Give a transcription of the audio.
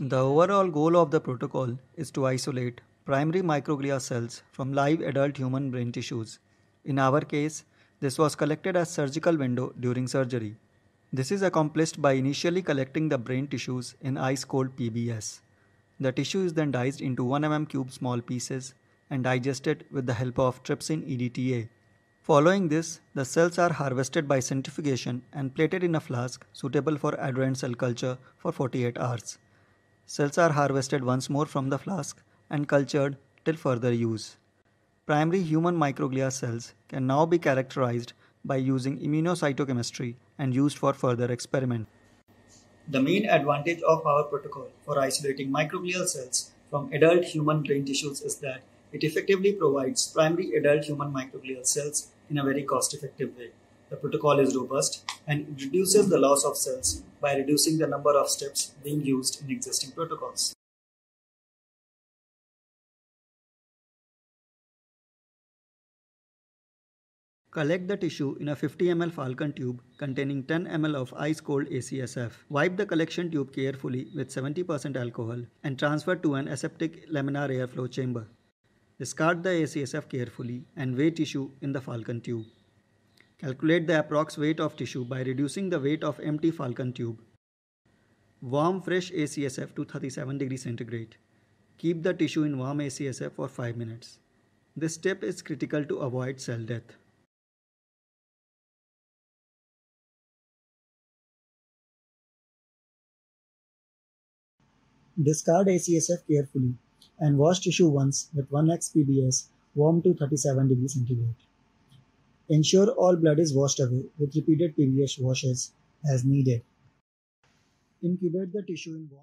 The overall goal of the protocol is to isolate primary microglia cells from live adult human brain tissues. In our case, this was collected as surgical window during surgery. This is accomplished by initially collecting the brain tissues in ice cold PBS. The tissue is then diced into 1 mm cube small pieces and digested with the help of trypsin EDTA. Following this, the cells are harvested by centrifugation and plated in a flask suitable for adherent cell culture for 48 hours. Cells are harvested once more from the flask and cultured till further use. Primary human microglia cells can now be characterized by using immunocytochemistry and used for further experiment. The main advantage of our protocol for isolating microglial cells from adult human brain tissues is that it effectively provides primary adult human microglial cells in a very cost-effective way. The protocol is robust and reduces the loss of cells by reducing the number of steps being used in existing protocols. Collect the tissue in a 50 ml Falcon tube containing 10 ml of ice cold ACSF. Wipe the collection tube carefully with 70% alcohol and transfer to an aseptic laminar airflow chamber. Discard the ACSF carefully and weigh tissue in the Falcon tube. Calculate the approx weight of tissue by reducing the weight of empty Falcon tube. Warm fresh ACSF to 37 degrees centigrade. Keep the tissue in warm ACSF for 5 minutes. This step is critical to avoid cell death. Discard ACSF carefully and wash tissue once with 1x PBS warm to 37 degrees centigrade. Ensure all blood is washed away with repeated PBS washes as needed. Incubate the tissue in warm